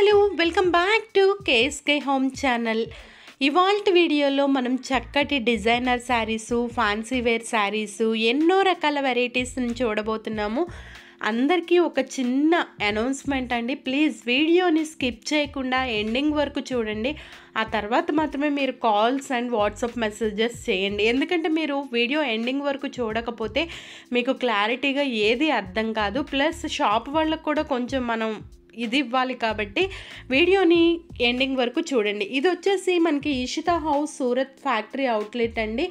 Hello welcome back to KSK home channel. ఇవాల్ట్ వీడియోలో మనం చక్కటి designer saris fancy wear saris ఎన్నో రకాల వెరైటీస్ని చూడబోతున్నాము. అందరికీ ఒక చిన్న అనౌన్స్మెంట్ అండి. ప్లీజ్ వీడియోని స్కిప్ చేయకుండా ఎండింగ్ వరకు చూడండి. ఆ తర్వాత మాత్రమే మీరు కాల్స్ అండ్ వాట్సాప్ మెసేజెస్ చేయండి. ఎందుకంటే మీరు వీడియో ఎండింగ్ వరకు చూడకపోతే మీకు క్లారిటీగా ఏది అర్థం కాదు. ప్లస్ షాప్ వాళ్ళకు కూడా కొంచెం మనం ఇది ఇవ్వాలి కాబట్టి వీడియోని ఎండింగ్ వరకు చూడండి. ఇది వచ్చేసి మనకి Ishita house Surat factory outlet అండి.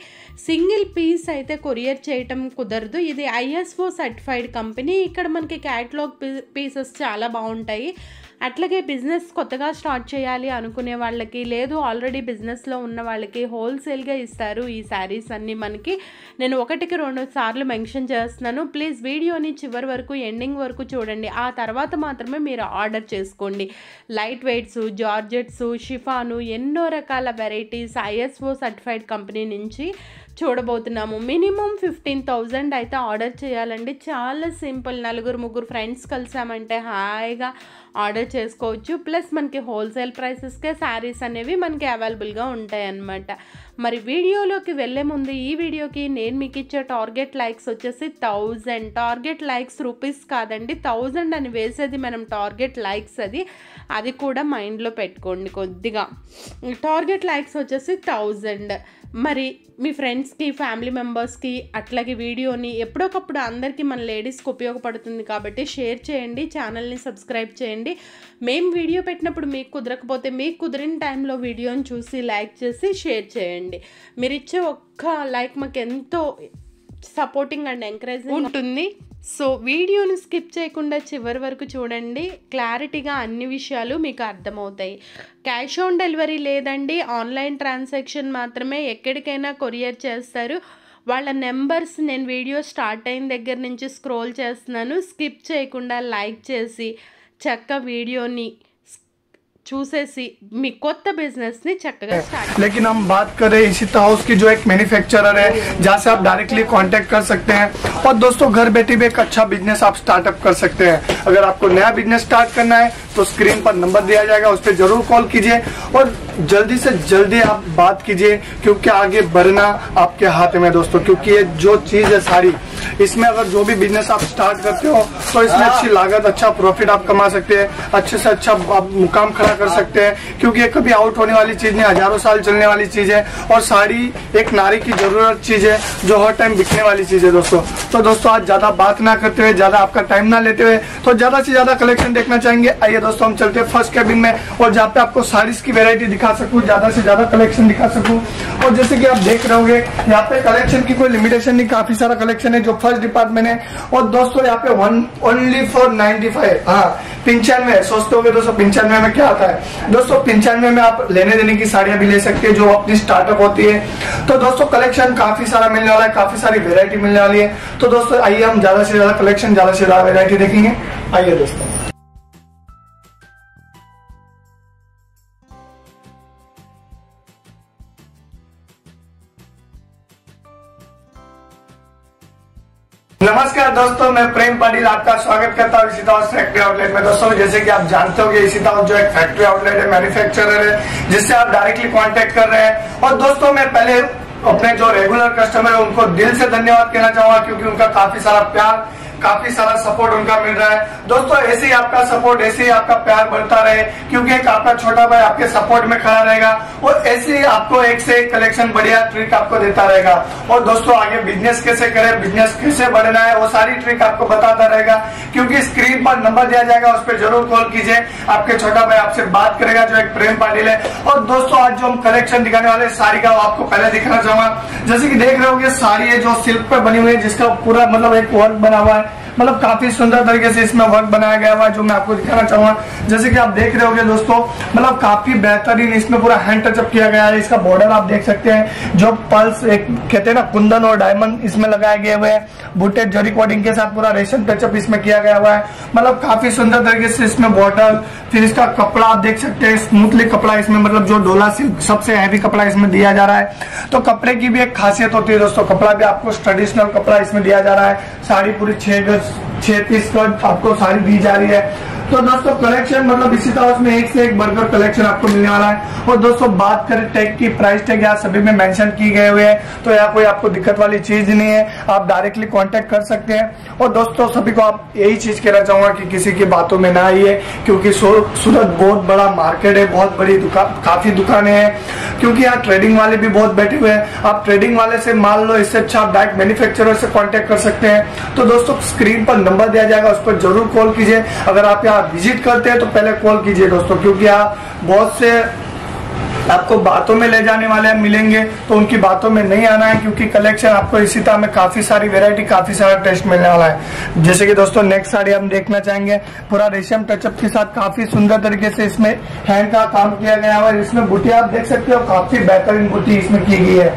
సింగిల్ పీస్ అయితే కొరియర్ చేయటం కుదరదు. ఇది ఐఎస్ఓ సర్టిఫైడ్ కంపెనీ. ఇక్కడ మనకి క్యాటలాగ్ పీసెస్ చాలా బాగుంటాయి. అట్లాగే బిజినెస్ కొత్తగా స్టార్ట్ చేయాలి అనుకునే వాళ్ళకి లేదు ఆల్రెడీ బిజినెస్లో ఉన్న వాళ్ళకి హోల్సేల్గా ఇస్తారు ఈ శారీస్ అన్నీ మనకి. నేను ఒకటికి రెండు సార్లు మెన్షన్ చేస్తున్నాను. ప్లీజ్ వీడియోని చివరి వరకు ఎండింగ్ వరకు చూడండి. ఆ తర్వాత మాత్రమే మీరు ఆర్డర్ చేసుకోండి. లైట్ వెయిట్స్ జార్జెట్స్ షిఫాను ఎన్నో రకాల వెరైటీస్ ఐఎస్ఓ సర్టిఫైడ్ కంపెనీ నుంచి చూడబోతున్నాము. మినిమం ఫిఫ్టీన్ థౌజండ్ అయితే ఆర్డర్ చేయాలండి. చాలా సింపుల్. నలుగురు ముగ్గురు ఫ్రెండ్స్ కలిసామంటే హాయిగా ఆర్డర్ చేసుకోవచ్చు. ప్లస్ మనకి హోల్సేల్ ప్రైసెస్కే శారీస్ అనేవి మనకి అవైలబుల్గా ఉంటాయి అన్నమాట మరి వీడియోలోకి వెళ్ళే ముందు ఈ వీడియోకి నేను మీకు ఇచ్చే టార్గెట్ లైక్స్ వచ్చేసి థౌజండ్ టార్గెట్ లైక్స్ రూపీస్ కాదండి థౌజండ్ అని వేసేది మనం టార్గెట్ లైక్స్ అది. అది కూడా మైండ్లో పెట్టుకోండి కొద్దిగా. టార్గెట్ లైక్స్ వచ్చేసి థౌజండ్ మరి మీ ఫ్రెండ్స్కి ఫ్యామిలీ మెంబర్స్కి అట్లాగే వీడియోని ఎప్పుడొకప్పుడు అందరికీ మన లేడీస్కి ఉపయోగపడుతుంది కాబట్టి షేర్ చేయండి ఛానల్ని సబ్స్క్రైబ్ చేయండి. మేము వీడియో పెట్టినప్పుడు మీకు కుదరకపోతే మీకు కుదిరిన టైంలో వీడియోని చూసి లైక్ చేసి షేర్ చేయండి. మీరు ఇచ్చే ఒక్క లైక్ మాకు ఎంతో సపోర్టింగ్ అండ్ ఎంకరేజింగ్ ఉంటుంది. సో వీడియోని స్కిప్ చేయకుండా చివరి వరకు చూడండి. క్లారిటీగా అన్ని విషయాలు మీకు అర్థమవుతాయి. క్యాష్ ఆన్ డెలివరీ లేదండి. ఆన్లైన్ ట్రాన్సాక్షన్ మాత్రమే ఎక్కడికైనా కొరియర్ చేస్తారు. వాళ్ళ నెంబర్స్ నేను వీడియో స్టార్ట్ అయిన దగ్గర నుంచి స్క్రోల్ చేస్తున్నాను. స్కిప్ చేయకుండా లైక్ చేసి చక్క వీడియోని చూసేసి మీ కొత్త బిజినెస్ని చక్కగా స్టార్ట్ लेकिन हम बात कर रहे हैं इशिता हाउस की जो एक मैन्युफैक्चरर है जहाँ से आप डायरेक्टली कांटेक्ट कर सकते हैं और दोस्तों घर बैठे भी एक अच्छा बिजनेस आप स्टार्टअप कर सकते हैं अगर आपको नया बिजनेस स्टार्ट करना है तो स्क्रीन पर नंबर दिया जाएगा उस पर ज़रूर कॉल कीजिए और जल्दी से जल्दी आप बात कीजिए क्योंकि आगे बढ़ना आपके हाथ में दोस्तों क्योंकि ये जो चीज़ है सारी इसमें अगर जो भी बिज़नेस आप स्टार्ट करते हो तो इसमें अच्छी लागत अच्छा प्रॉफिट आप कमा सकते हैं अच्छे से अच्छा आप मुकाम खड़ा कर सकते हैं क्योंकि ये कभी आउट होने वाली चीज़ नहीं हज़ारों साल चलने वाली चीज़ है और साड़ी एक नारी की ज़रूरत चीज़ है जो हर टाइम बिकने वाली चीज़ है दोस्तों। तो दोस्तों आज ज़्यादा बात ना करते हुए ज़्यादा आपका टाइम ना लेते हुए तो ज़्यादा से ज़्यादा कलेक्शन देखना चाहेंगे। आइए दोस्तों, हम चलते हैं फ़र्स्ट कैबिन में और जहाँ पे आपको साड़ीज की वेरायटी दिखा सकूँ, ज़्यादा से ज़्यादा कलेक्शन दिखा सकूँ। और जैसे कि आप देख रहे होंगे, यहाँ पे कलेक्शन की कोई लिमिटेशन नहीं, काफ़ी सारा कलेक्शन है जो फ़र्स्ट डिपार्टमेंट है। और दोस्तों, यहाँ पे one only for ninety five हाँ पंचानवे सोचते होंगे दोस्तों, पंचानवे में क्या आता है? दोस्तों, पंचानवे में आप लेने देने की साड़ियाँ भी ले सकते हैं, जो अपनी स्टार्टअप होती है। तो दोस्तों कलेक्शन काफ़ी सारा मिलने वाला है, काफ़ी सारी वेरायटी मिलने वाली है। तो दोस्तों, आइए हम ज़्यादा से ज़्यादा कलेक्शन ज़्यादा से ज़्यादा वेरायटी देखेंगे। आइए दोस्तों। नमस्कार दोस्तों, मैं प्रेम पाटिल आपका स्वागत करता हूँ इसी फैक्ट्री आउटलेट में। दोस्तों, जैसे कि आप जानते हो इसी हाउस जो एक फैक्ट्री आउटलेट है मैन्युफैक्चरर है, जिससे आप डायरेक्टली कांटेक्ट कर रहे हैं। और दोस्तों, मैं पहले अपने जो रेगुलर कस्टमर है, उनको दिल से धन्यवाद कहना चाहूँगा, क्योंकि उनका काफ़ी सारा प्यार काफ़ी सारा सपोर्ट उनका मिल रहा है। दोस्तों, ऐसे ही आपका सपोर्ट, ऐसे ही आपका प्यार बढ़ता रहे, क्योंकि एक आपका छोटा भाई आपके सपोर्ट में खड़ा रहेगा और ऐसे ही आपको एक से एक कलेक्शन बढ़िया ट्रिक आपको देता रहेगा। और दोस्तों, आगे बिज़नेस कैसे करें बिज़नेस कैसे बढ़ना है, वो सारी ट्रिक आपको बताता रहेगा। क्योंकि स्क्रीन पर नंबर दिया जाएगा, उस पर ज़रूर कॉल कीजिए। आपके छोटा भाई आपसे बात करेगा, जो एक प्रेम पाटिल है और दोस्तों, आज जो हम कलेक्शन दिखाने वाले साड़ी का आपको पहले दिखाना चाहूँगा। जैसे कि देख रहे हो साड़ी है जो सिल्क पे बनी हुई है, जिसका पूरा मतलब एक वर्क बना हुआ है। मतलब काफ़ी सुंदर तरीके से इसमें वर्क बनाया गया हुआ है, जो मैं आपको दिखाना चाहूँगा। जैसे कि आप देख रहे होंगे दोस्तों मतलब काफ़ी बेहतरीन इसमें पूरा हैंड टचअप किया गया है। इसका बॉर्डर आप देख सकते हैं, जो पल्स एक कहते हैं ना, कुंदन और डायमंड इसमें लगाए गए हुए हैं। बुटेड जरी कोडिंग के साथ पूरा रेशम टचअप इसमें किया गया हुआ है। मतलब काफ़ी सुंदर तरीके से इसमें बॉटल फिर इसका कपड़ा आप देख सकते हैं स्मूथली कपड़ा इसमें मतलब जो डोला सिल्क, सबसे हैवी कपड़ा इसमें दिया जा रहा है। तो कपड़े की भी एक खासियत होती है दोस्तों, कपड़ा भी आपको ट्रेडिशनल कपड़ा इसमें दिया जा रहा है। साड़ी पूरी छह गज छह पीस कट आपको सारी दी जा रही है। तो दोस्तों कलेक्शन मतलब इसी तरह में एक से एक बढ़कर कलेक्शन आपको मिलने वाला है। और दोस्तों, बात करें टैग की प्राइस टैग यहाँ सभी में मेंशन की गए हुए हैं तो यहाँ कोई आपको दिक्कत वाली चीज़ नहीं है। आप डायरेक्टली कांटेक्ट कर सकते हैं। और दोस्तों, सभी को आप यही चीज़ कहना चाहूँगा कि किसी की बातों में ना आइए, क्योंकि सूरत बहुत बड़ा मार्केट है, बहुत बड़ी दुकान काफ़ी दुकानें हैं, क्योंकि यहाँ ट्रेडिंग वाले भी बहुत बैठे हुए हैं। आप ट्रेडिंग वाले से मान लो, इससे अच्छा आप डायरेक्ट मैन्युफैक्चरर से कॉन्टेक्ट कर सकते हैं। तो दोस्तों स्क्रीन पर नंबर दिया जाएगा, उस पर ज़रूर कॉल कीजिए। अगर आप यहाँ विज़िट करते हैं तो पहले कॉल कीजिए दोस्तों, क्योंकि यहाँ बहुत से आपको बातों में ले जाने वाले मिलेंगे तो उनकी बातों में नहीं आना है, क्योंकि कलेक्शन आपको इसी तरह में काफ़ी सारी वेरायटी काफ़ी सारा टेस्ट मिलने वाला है। जैसे कि दोस्तों नेक्स्ट साड़ी हम देखना चाहेंगे, पूरा रेशम टचअप के साथ काफ़ी सुंदर तरीके से इसमें हैंड का काम किया गया है इसमें बुटी आप देख सकते हो, काफ़ी बेहतरीन बुटी इसमें की गई है।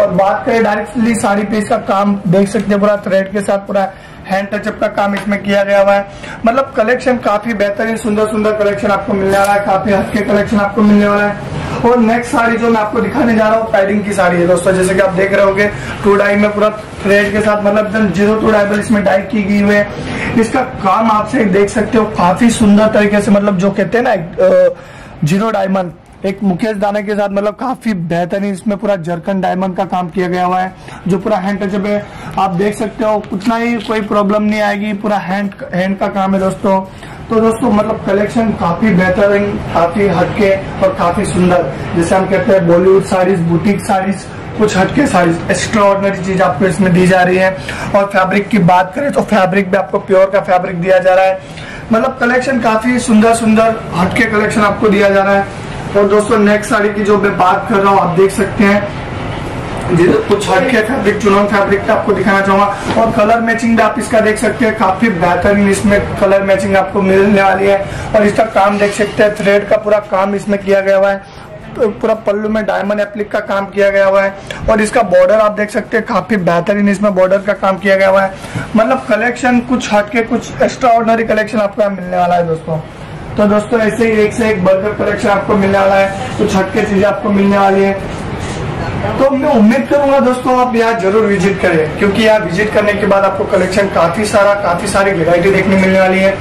और बात करें डायरेक्टली साड़ी पे का काम, देख सकते हैं पूरा थ्रेड के साथ पूरा हैंड टचअप का काम इसमें किया गया हुआ है। मतलब कलेक्शन काफ़ी बेहतरीन सुंदर सुंदर कलेक्शन आपको मिलने वाला है, काफ़ी हल्के कलेक्शन आपको मिलने वाला है। और नेक्स्ट साड़ी जो मैं आपको दिखाने जा रहा हूँ पैडिंग की साड़ी है दोस्तों, जैसे कि आप देख रहे होंगे टू डाई में पूरा थ्रेड के साथ मतलब एकदम ज़ीरो टू डाइबल इसमें डाई की गई हुई है। इसका काम आपसे देख सकते हो, काफ़ी सुंदर तरीके से मतलब जो कहते हैं ना ज़ीरो डायमंड एक मुकेश दाने के साथ मतलब काफ़ी बेहतरीन इसमें पूरा जरकन डायमंड का काम किया गया हुआ है, जो पूरा हैंड टचअप है आप देख सकते हो, उतना ही कोई प्रॉब्लम नहीं आएगी, पूरा हैंड हैंड का काम है दोस्तों। तो दोस्तों मतलब कलेक्शन काफ़ी बेहतरीन, काफ़ी हटके और काफ़ी सुंदर। जैसे हम कहते हैं बॉलीवुड साड़ीज बुटीक साड़ीज, कुछ हटके साड़ीज। एक्स्ट्रा ऑर्डनरी चीज़ आपको इसमें दी जा रही है। और फैब्रिक की बात करें तो फैब्रिक भी आपको प्योर का फैब्रिक दिया जा रहा है। मतलब कलेक्शन काफ़ी सुंदर सुंदर हटके कलेक्शन आपको दिया जा रहा है। और दोस्तों नेक्स्ट साड़ी की जो मैं बात कर रहा हूँ, आप देख सकते हैं। कुछ हटके फैब्रिक चुनौन फैब्रिक का आपको दिखाना चाहूँगा। और कलर मैचिंग भी आप इसका देख सकते हैं। काफ़ी बेहतरीन इसमें कलर मैचिंग आपको मिलने वाली है। और इसका काम देख सकते हैं थ्रेड का पूरा काम इसमें किया गया हुआ है। पूरा पल्लू में डायमंड एप्लिक का काम किया गया हुआ है। और इसका बॉर्डर आप देख सकते हैं, काफ़ी बेहतरीन इसमें बॉर्डर का काम किया गया हुआ है। मतलब कलेक्शन कुछ हटके कुछ एक्स्ट्रा ऑर्डनरी कलेक्शन आपको मिलने वाला है दोस्तों। तो दोस्तों, ऐसे ही एक से एक बर्गर कलेक्शन आपको मिलने वाला है कुछ हटके चीज़ें आपको मिलने वाली है। तो मैं उम्मीद करूँगा दोस्तों, आप यहाँ ज़रूर विज़िट करें, क्योंकि यहाँ विज़िट करने के बाद आपको कलेक्शन काफ़ी सारा, काफ़ी सारी वेरायटी देखने मिलने वाली है।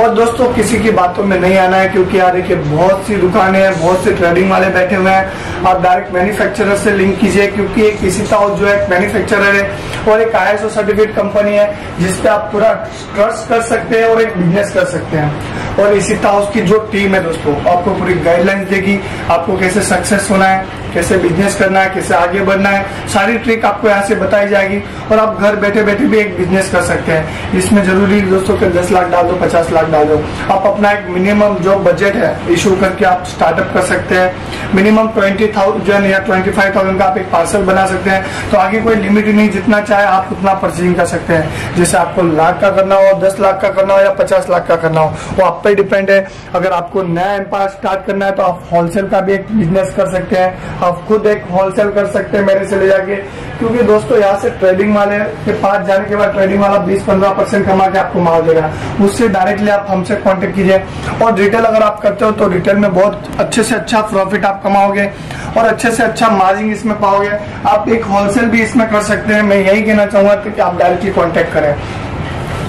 और दोस्तों, किसी की बातों में नहीं आना है, क्योंकि यहाँ देखिए, बहुत सी दुकानें हैं, बहुत से ट्रेडिंग वाले बैठे हुए हैं। आप डायरेक्ट मैन्युफैक्चरर से लिंक कीजिए, क्योंकि एक हाउस जो है मैन्युफैक्चरर है और एक आई सर्टिफिकेट कंपनी है जिसपे आप पूरा ट्रस्ट कर सकते हैं और एक बिज़नेस कर सकते हैं। और इसी हाउस की जो टीम है दोस्तों, आपको पूरी गाइडलाइंस देगी, आपको कैसे सक्सेस होना है, कैसे बिज़नेस करना है, कैसे आगे बढ़ना है, सारी ट्रिक आपको यहाँ से बताई जाएगी। और आप घर बैठे बैठे भी एक बिज़नेस कर सकते हैं। इसमें ज़रूरी दोस्तों के दस लाख डाल दो, पचास लाख डाल। दो आप अपना एक मिनिमम जो बजट है इशू करके आप स्टार्टअप कर सकते हैं। मिनिमम ट्वेंटी थाउज़ेंड या ट्वेंटी फाइव थाउज़ेंड का आप एक पार्सल बना सकते हैं। तो आगे कोई लिमिट नहीं, जितना चाहे आप उतना परचेजिंग कर सकते हैं। जैसे आपको लाख का करना हो, दस लाख का करना हो या पचास लाख का करना हो, वो आप पे डिपेंड है। अगर आपको नया एम्पायर स्टार्ट करना है तो आप होलसेल का भी एक बिज़नेस कर सकते हैं। आप खुद एक होलसेल कर सकते हैं मेरे से ले जाके। क्योंकि दोस्तों, यहाँ से ट्रेडिंग वाले के पास जाने के बाद ट्रेडिंग वाला 20-15 परसेंट कमा के आपको माल देगा। उससे डायरेक्टली आप हमसे कांटेक्ट कीजिए। और रिटेल अगर आप करते हो तो रिटेल में बहुत अच्छे से अच्छा प्रॉफिट आप कमाओगे और अच्छे से अच्छा मार्जिन इसमें पाओगे। आप एक होलसेल भी इसमें कर सकते हैं। मैं यही कहना चाहूँगा कि आप डायरेक्टली कॉन्टेक्ट करें।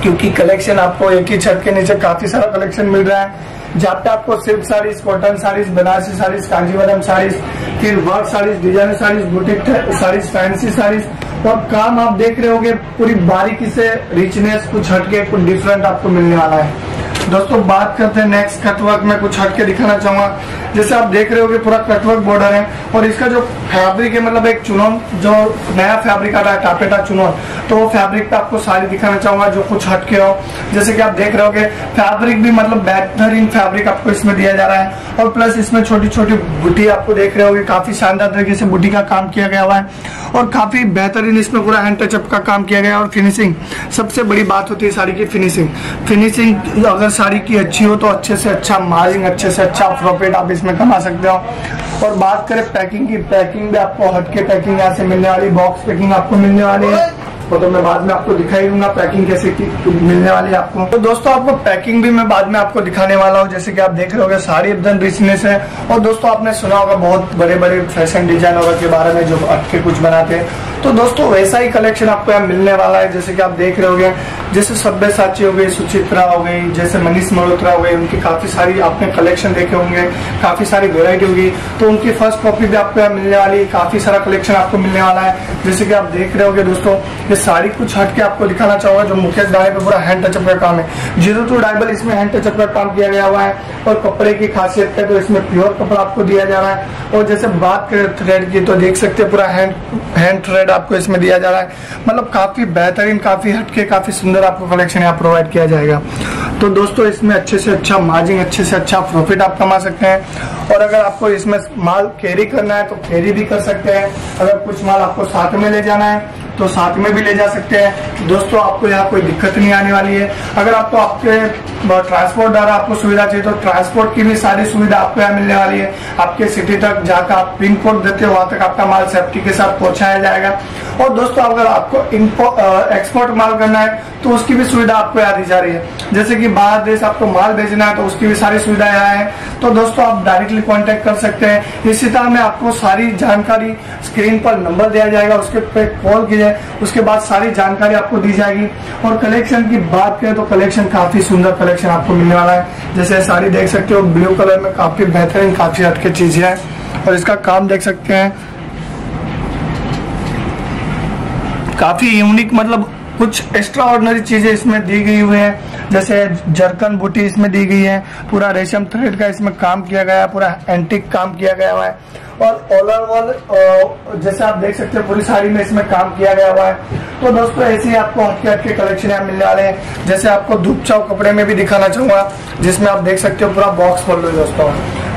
क्योंकि कलेक्शन आपको एक ही छत के नीचे काफ़ी सारा कलेक्शन मिल रहा है। जहाँ पे आपको सिल्क साड़ीज कॉटन साड़ीज बनारसी साड़ीज कांजीवरम साड़ीज फिर work sarees designer sarees boutique sarees fancy sarees और काम आप देख रहे होंगे, पूरी बारीकी से रिचनेस कुछ हटके, कुछ डिफरेंट आपको मिलने वाला है। दोस्तों, बात करते हैं नेक्स्ट कटवर्क में कुछ हटके दिखाना चाहूँगा। जैसे आप देख रहे हो कि पूरा कटवर्क बॉर्डर है और इसका जो फैब्रिक है मतलब एक चुनौन, जो नया फैब्रिक आ रहा है, टापेटा चुनौन तो वो फैब्रिक पे आपको साड़ी दिखाना चाहूँगा जो कुछ हटके हो। जैसे कि आप देख रहे हो कि फैब्रिक भी मतलब बेहतरीन फैब्रिक आपको इसमें दिया जा रहा है और प्लस इसमें छोटी छोटी बुटी आपको देख रहे हो काफ़ी शानदार तरीके से बुटी का काम किया गया हुआ है और काफ़ी बेहतरीन इसमें पूरा हैंड टचअप का काम किया गया और फिनिशिंग, सबसे बड़ी बात होती है साड़ी की फिनिशिंग। फिनिशिंग अगर साड़ी की अच्छी हो तो अच्छे से अच्छा मार्जिंग अच्छे से अच्छा प्रॉफिट आप इसमें कमा सकते हो। और बात करें पैकिंग की पैकिंग भी आपको हटके पैकिंग यहाँ से मिलने वाली बॉक्स पैकिंग आपको मिलने वाली है। वो तो मैं बाद में आपको दिखाई दूँगा पैकिंग कैसे मिलने वाली है आपको। तो दोस्तों आपको पैकिंग भी मैं बाद में आपको दिखाने वाला हूँ, जैसे कि आप देख रहे होगे, सारी एकदम रिचनेस है। और दोस्तों, आपने सुना होगा बहुत बड़े बड़े फ़ैशन डिज़ाइनर के बारे में जो अटके कुछ बनाते हैं। तो दोस्तों, वैसा ही कलेक्शन आपको यहाँ मिलने वाला है, जैसे कि आप देख रहे होगे। जैसे सभ्य साची हो गई सुचित्रा हो गई, जैसे मनीष मल्होत्रा हो गई उनकी काफ़ी सारी आपने कलेक्शन देखे होंगे, काफ़ी सारी वेरायटी होगी। तो उनकी फ़र्स्ट कॉपी भी आपको यहाँ मिलने वाली है काफ़ी सारा कलेक्शन आपको मिलने वाला है। जैसे कि आप देख रहे होगे दोस्तों साड़ी कुछ हट के आपको दिखाना चाहूँगा जो मुकेश दाने पे पूरा हैंड टचअप का काम है। ज़ीरो टू डाइबल इसमें हैंड टचअप का काम किया गया हुआ है और कपड़े की खासियत है तो इसमें प्योर कपड़ा आपको दिया जा रहा है। और जैसे बात करें थ्रेड की तो देख सकते हैं पूरा हैंड हैंड थ्रेड आपको इसमें दिया जा रहा है। मतलब काफ़ी बेहतरीन, काफ़ी हटके काफ़ी सुंदर आपको कलेक्शन यहाँ प्रोवाइड किया जाएगा। तो दोस्तों, इसमें अच्छे से अच्छा मार्जिन अच्छे से अच्छा प्रॉफिट आप कमा सकते हैं। और अगर आपको इसमें माल कैरी करना है तो कैरी भी कर सकते हैं। अगर कुछ माल आपको साथ में ले जाना है तो साथ में भी ले जा सकते हैं। दोस्तों, आपको यहाँ कोई दिक्कत नहीं आने वाली है। अगर आपको आपके ट्रांसपोर्ट द्वारा आपको सुविधा चाहिए तो ट्रांसपोर्ट की भी सारी सुविधा आपको यहाँ मिलने वाली है। आपके सिटी तक जाकर आप पिन कोड देते हो, वहाँ तक आपका माल सेफ्टी के साथ पहुँचाया जाएगा। और दोस्तों, अगर आपको एक्सपोर्ट माल करना है तो उसकी भी सुविधा आपको यहाँ दी जा रही है। जैसे कि बाहर देश आपको माल भेजना है तो उसकी भी सारी सुविधा यहाँ है। तो दोस्तों, आप डायरेक्टली कांटेक्ट कर सकते हैं। इसी तरह में आपको सारी जानकारी स्क्रीन पर नंबर दिया जाएगा, उसके पे कॉल कीजिए उसके बाद सारी जानकारी आपको दी जाएगी। और कलेक्शन की बात करें तो कलेक्शन काफ़ी सुंदर कलेक्शन आपको मिलने वाला है। जैसे साड़ी देख सकते हो ब्लू कलर में काफ़ी बेहतरीन, काफ़ी हटके चीज़ है। और इसका काम देख सकते हैं। काफ़ी यूनिक मतलब कुछ एक्स्ट्रा ऑर्डनरी चीज़ें इसमें दी गई हुई है। जैसे जरकन बूटी इसमें दी गई है। पूरा रेशम थ्रेड का इसमें काम किया गया है। पूरा एंटिक काम किया गया हुआ है। और ऑल ओवर जैसे आप देख सकते हैं, पूरी साड़ी में इसमें काम किया गया हुआ है। तो दोस्तों, ऐसे ही आपको हटके हटके कलेक्शन यहाँ मिलने वाले हैं। जैसे आपको धूप चाव कपड़े में भी दिखाना चाहूँगा, जिसमें आप देख सकते हो पूरा बॉक्स खोल लो दोस्तों।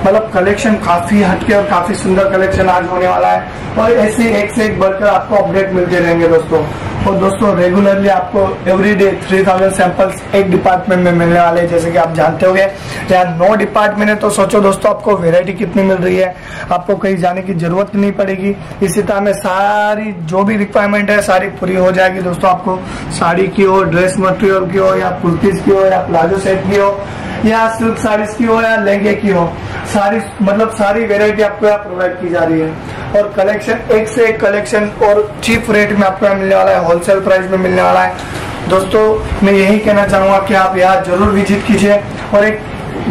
मतलब कलेक्शन काफ़ी हटके और काफ़ी सुंदर कलेक्शन आज होने वाला है। और ऐसे एक से एक बढ़कर आपको अपडेट मिलते रहेंगे दोस्तों। और दोस्तों रेगुलरली आपको एवरीडे थ्री थाउज़ेंड सैंपल्स एक डिपार्टमेंट में मिलने वाले हैं, जैसे कि आप जानते होंगे। यहाँ नौ डिपार्टमेंट है तो सोचो दोस्तों, आपको वेरायटी कितनी मिल रही है? आपको कहीं जाने की ज़रूरत नहीं पड़ेगी। इसी तरह में सारी, जो भी रिक्वायरमेंट है, सारी पूरी हो जाएगी। दोस्तों, आपको साड़ी की हो ड्रेस मटेरियल की हो, या कुर्तीज की हो, या प्लाजो सेट की हो, या सिल्क साड़ीज की हो, या लहंगे की हो, सारी मतलब सारी वेरायटी आपको यहाँ प्रोवाइड की जा रही है। और कलेक्शन एक से एक कलेक्शन और चीप रेट में आपको मिलने वाला है होलसेल प्राइस में मिलने वाला है। दोस्तों, मैं यही कहना चाहूँगा कि आप यहाँ ज़रूर विज़िट कीजिए और एक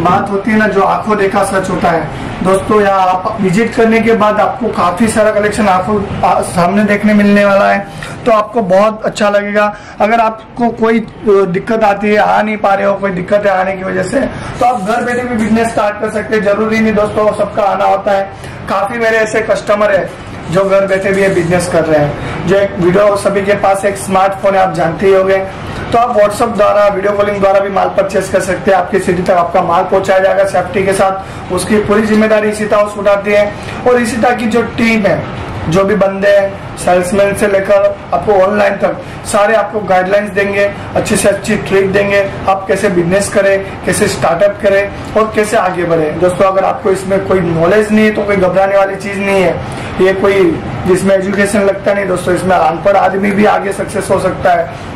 बात होती है ना, जो आँखों देखा सच होता है। दोस्तों यहाँ आप विज़िट करने के बाद आपको काफ़ी सारा कलेक्शन आँखों सामने देखने मिलने वाला है तो आपको बहुत अच्छा लगेगा। अगर आपको कोई दिक्कत आती है, आ नहीं पा रहे हो, कोई दिक्कत है आने की वजह से तो आप घर बैठे भी बिज़नेस स्टार्ट कर सकते हैं। ज़रूरी नहीं दोस्तों, सबका आना होता है। काफ़ी मेरे ऐसे कस्टमर है, जो घर बैठे भी बिज़नेस कर रहे हैं। जो एक वीडियो सभी के पास एक स्मार्टफ़ोन है, आप जानते ही होंगे। तो आप व्हाट्सएप द्वारा वीडियो कॉलिंग द्वारा भी माल परचेस कर सकते हैं। आपकी सिटी तक आपका माल पहुँचाया जाएगा सेफ्टी के साथ। उसकी पूरी ज़िम्मेदारी इसी तरह उठाती है। और इसी तरह की जो टीम है, जो भी बंदे हैं सेल्समैन से लेकर आपको ऑनलाइन तक, सारे आपको गाइडलाइंस देंगे, अच्छे से अच्छी ट्रिक देंगे। आप कैसे बिज़नेस करें, कैसे स्टार्टअप करें और कैसे आगे बढ़े। दोस्तों, अगर आपको इसमें कोई नॉलेज नहीं है तो कोई घबराने वाली चीज़ नहीं है। ये कोई, जिसमें एजुकेशन लगता नहीं, दोस्तों, इसमें अनपढ़ आदमी भी आगे सक्सेस हो सकता है।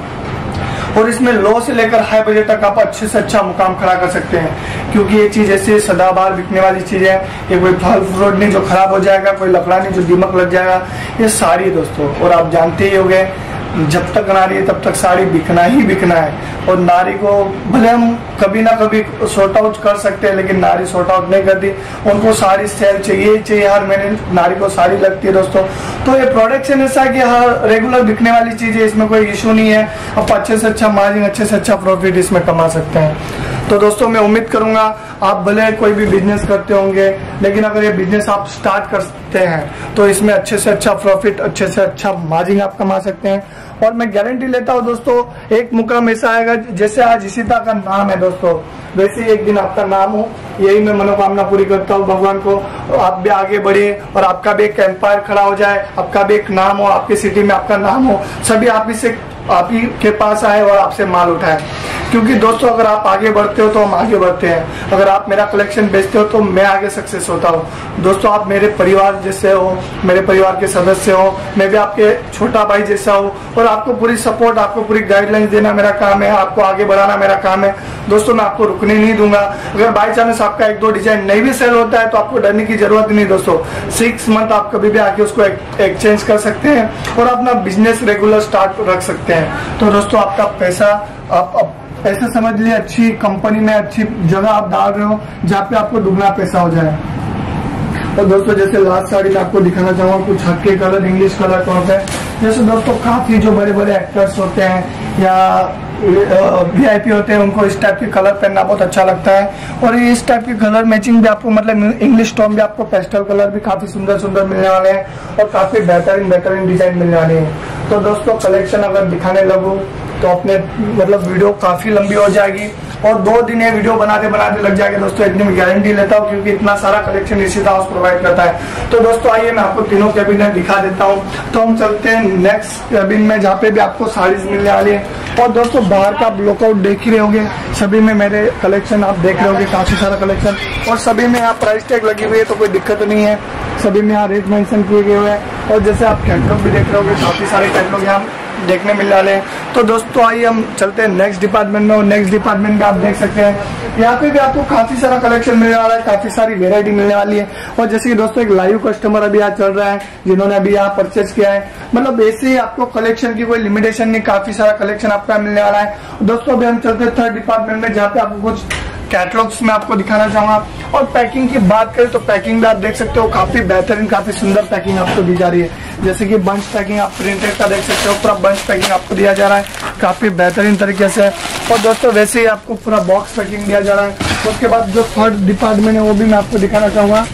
और इसमें लो से लेकर हाई बजट तक आप अच्छे से अच्छा मुकाम खड़ा कर सकते हैं। क्योंकि ये चीज़ ऐसे सदाबार बिकने वाली चीज़ है। ये कोई फल फ्रूट नहीं जो खराब हो जाएगा, कोई लकड़ा नहीं जो दीमक लग जाएगा। ये सारी दोस्तों, और आप जानते ही होंगे जब तक नारी है, तब तक साड़ी बिकना ही बिकना है। और नारी को भले हम कभी ना कभी शॉर्ट आउट कर सकते हैं, लेकिन नारी शॉर्ट आउट नहीं करती। उनको साड़ी सेल चाहिए ही चाहिए, हर महीने नारी को साड़ी लगती है दोस्तों। तो ये प्रोडक्शन ऐसा है कि हर रेगुलर बिकने वाली चीज़ है इसमें कोई इशू नहीं है। आप अच्छे से अच्छा मार्जिन अच्छे से अच्छा प्रॉफिट इसमें कमा सकते हैं। तो दोस्तों, मैं उम्मीद करूँगा आप भले कोई भी बिज़नेस करते होंगे, लेकिन अगर ये बिज़नेस आप स्टार्ट करते हैं तो इसमें अच्छे से अच्छा प्रॉफिट अच्छे से अच्छा मार्जिन आप कमा सकते हैं। और मैं गारंटी लेता हूँ दोस्तों, एक मुकाम ऐसा आएगा, जैसे आज इसीता का नाम है दोस्तों। वैसे एक दिन आपका नाम हो, यही मैं मनोकामना पूरी करता हूँ भगवान को। आप भी आगे बढ़े और आपका भी एक एम्पायर खड़ा हो जाए, आपका भी एक नाम हो, आपकी सिटी में आपका नाम हो। सभी आप इसे आप ही के पास आए और आपसे माल उठाए। क्योंकि दोस्तों अगर आप आगे बढ़ते हो तो हम आगे बढ़ते हैं। अगर आप मेरा कलेक्शन बेचते हो तो मैं आगे सक्सेस होता हूँ। दोस्तों आप मेरे परिवार जैसे हो मेरे परिवार के सदस्य हो मैं भी आपके छोटा भाई जैसा हूँ और आपको पूरी सपोर्ट आपको पूरी गाइडलाइंस देना मेरा काम है आपको आगे बढ़ाना मेरा काम है। दोस्तों मैं आपको रुकने नहीं दूँगा। अगर बाई चांस आपका एक दो डिज़ाइन नहीं भी सेल होता है तो आपको डरने की ज़रूरत नहीं दोस्तों। सिक्स मंथ आप कभी भी आके उसको एक्सचेंज कर सकते हैं और अपना बिज़नेस रेगुलर स्टार्ट रख सकते हैं। तो दोस्तों आपका पैसा आप, आप ऐसे समझ लिए अच्छी कंपनी में अच्छी जगह आप डाल रहे हो, जहाँ पे आपको दुगना पैसा हो जाए। और दोस्तों, जैसे लास्ट साड़ी में आपको दिखाना चाहूँगा, कुछ हटके कलर इंग्लिश कलर कौन सा है। जैसे दोस्तों काफ़ी जो बड़े बड़े एक्टर्स होते हैं, या वीआईपी होते हैं, उनको इस टाइप के कलर पहनना बहुत अच्छा लगता है। और इस टाइप के कलर मैचिंग भी आपको मतलब इंग्लिश टॉम भी आपको पेस्टल कलर भी काफ़ी सुंदर सुंदर मिलने वाले हैं, और काफ़ी बेहतरीन बेहतरीन डिज़ाइन मिलने वाले हैं। तो दोस्तों कलेक्शन अगर दिखाने लगू तो अपने मतलब वीडियो काफ़ी लंबी हो जाएगी और दो दिन ये वीडियो बनाते बनाते लग जाएगा दोस्तों इतनी मैं गारंटी लेता हूँ क्योंकि इतना सारा कलेक्शन इसी हाउस प्रोवाइड करता है। तो दोस्तों, आइए मैं आपको तीनों कैबिनेट दिखा देता हूँ। तो हम चलते हैं नेक्स्ट कैबिन में, जहाँ पे भी आपको साड़ीज मिलने वाली है। और दोस्तों, बाहर का आप लुकआउट देख ही रहे होंगे। सभी में मेरे कलेक्शन आप देख रहे होंगे, काफ़ी सारा कलेक्शन और सभी में यहाँ प्राइस टैग लगी हुई है तो कोई दिक्कत नहीं है। सभी में यहाँ रेट मेंशन किए गए हुए हैं। और जैसे आप कैटलॉग भी देख रहे होंगे, काफ़ी सारे कैटलॉग यहाँ देखने मिल वाले हैं। तो दोस्तों, आइए हम चलते हैं नेक्स्ट डिपार्टमेंट में और नेक्स्ट डिपार्टमेंट में आप देख सकते हैं। यहाँ पे भी आपको काफ़ी सारा कलेक्शन मिलने वाला है, काफ़ी सारी वेरायटी मिलने वाली है। और जैसे कि दोस्तों, एक लाइव कस्टमर अभी यहाँ चल रहा है, जिन्होंने अभी यहाँ परचेज किया है। मतलब ऐसे ही आपको कलेक्शन की कोई लिमिटेशन नहीं, काफ़ी सारा कलेक्शन आपका मिलने वाला है। दोस्तों, अभी हम चलते हैं थर्ड डिपार्टमेंट में, जहाँ पे आपको कुछ कैटलॉग्स में आपको दिखाना चाहूँगा और पैकिंग की बात करें तो पैकिंग भी आप देख सकते हो काफ़ी बेहतरीन, काफ़ी सुंदर पैकिंग आपको दी जा रही है। जैसे कि बंच पैकिंग आप प्रिंटेड का देख सकते हो, पूरा बंच पैकिंग आपको दिया जा रहा है। काफ़ी बेहतरीन तरीके से। और दोस्तों, वैसे ही आपको पूरा बॉक्स पैकिंग दिया जा रहा है। उसके बाद जो थर्ड डिपार्टमेंट है, वो भी मैं आपको दिखाना चाहूँगा।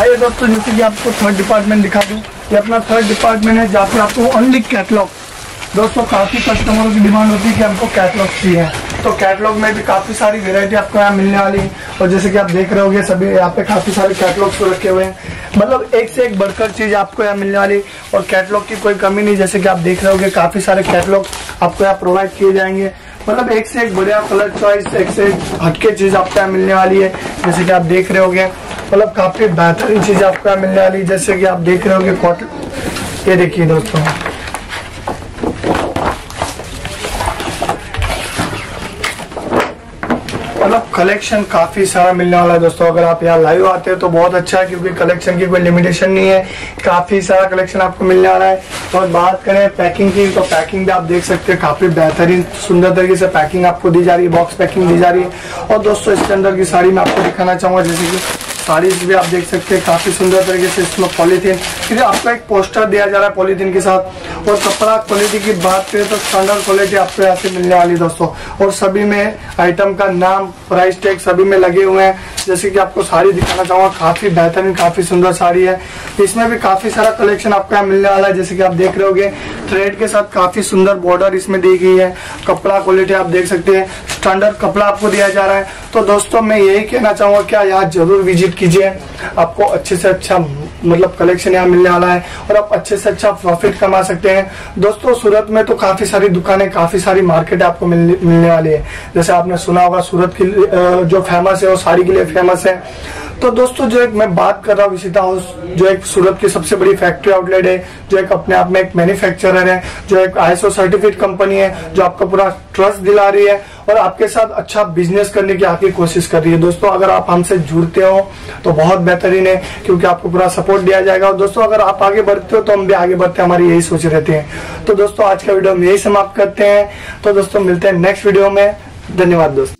आइए दोस्तों, जैसे कि आपको थर्ड डिपार्टमेंट दिखा दूँ। ये अपना थर्ड डिपार्टमेंट है, जहाँ पे आपको ओनली कैटलॉग दोस्तों, काफ़ी कस्टमरों की डिमांड होती है कि हमको कैटलॉग चाहिए। तो कैटलॉग में भी काफ़ी सारी वेरायटी आपको यहाँ मिलने वाली है। और जैसे कि आप देख रहे होगे, सभी यहाँ पे काफ़ी सारे कैटलॉग्स रखे हुए हैं। मतलब एक से एक बढ़कर चीज़ आपको यहाँ मिलने वाली। और कैटलॉग की कोई कमी नहीं, जैसे कि आप देख रहे होगे, काफ़ी सारे कैटलॉग आपको यहाँ प्रोवाइड किए जाएँगे। मतलब एक से एक बढ़िया कलर चॉइस एक से एक हटके चीज़ आपको यहाँ मिलने वाली है। जैसे कि आप देख रहे होगे मतलब काफ़ी बेहतरीन चीज़ आपको यहाँ मिलने वाली है। जैसे कि आप देख रहे होगे कॉटन ये देखिए दोस्तों। मतलब कलेक्शन काफ़ी सारा मिलने वाला है दोस्तों। अगर आप यहाँ लाइव आते हैं तो बहुत अच्छा है, क्योंकि कलेक्शन की कोई लिमिटेशन नहीं है। काफ़ी सारा कलेक्शन आपको मिलने वाला है। और बात करें पैकिंग की तो पैकिंग भी आप देख सकते हैं, काफ़ी बेहतरीन, सुंदर तरीके से पैकिंग आपको दी जा रही है बॉक्स पैकिंग दी जा रही है। और दोस्तों, इसके अंदर की साड़ी मैं आपको दिखाना चाहूँगा, जैसे कि साड़ीज भी आप देख सकते हैं, काफ़ी सुंदर तरीके से इसमें पॉलीथीन फिर आपको एक पोस्टर दिया जा रहा है पॉलीथीन के साथ। और कपड़ा क्वालिटी की बात करें तो स्टैंडर्ड क्वालिटी आपको यहाँ से मिलने वाली दोस्तों। और सभी में आइटम का नाम प्राइस टैग सभी में लगे हुए हैं। जैसे कि आपको साड़ी दिखाना चाहूँगा, काफ़ी बेहतरीन, काफ़ी सुंदर साड़ी है। इसमें भी काफ़ी सारा कलेक्शन आपको यहाँ मिलने वाला है, जैसे कि आप देख रहे होगे। ट्रेड के साथ काफ़ी सुंदर बॉर्डर इसमें दी गई है। कपड़ा क्वालिटी आप देख सकते हैं। स्टैंडर्ड कपड़ा आपको दिया जा रहा है। तो दोस्तों, मैं यही कहना चाहूँगा क्या यहाँ ज़रूर विज़िट कीजिए। आपको अच्छे से अच्छा मतलब कलेक्शन यहाँ मिलने वाला है और आप अच्छे से अच्छा प्रॉफिट कमा सकते हैं। दोस्तों, सूरत में तो काफ़ी सारी दुकानें, काफ़ी सारी मार्केट आपको मिलने वाली है। जैसे आपने सुना होगा, सूरत की जो फ़ेमस है, वो साड़ी के लिए फ़ेमस है। तो दोस्तों, जो एक मैं बात कर रहा हूँ विशिता हाउस जो एक सूरत की सबसे बड़ी फैक्ट्री आउटलेट है, जो एक अपने आप में एक मैन्युफैक्चरर है, जो एक आईएसओ सर्टिफिकेट कंपनी है, जो आपको पूरा ट्रस्ट दिला रही है और आपके साथ अच्छा बिज़नेस करने की आपकी कोशिश कर रही है। दोस्तों, अगर आप हमसे जुड़ते हो तो बहुत बेहतरीन है, क्योंकि आपको पूरा सपोर्ट दिया जाएगा। और दोस्तों, अगर आप आगे बढ़ते हो तो हम भी आगे बढ़ते हमारी यही सोच रहती है। तो दोस्तों, आज का वीडियो हम यही समाप्त करते हैं। तो दोस्तों, मिलते हैं नेक्स्ट वीडियो में। धन्यवाद दोस्तों।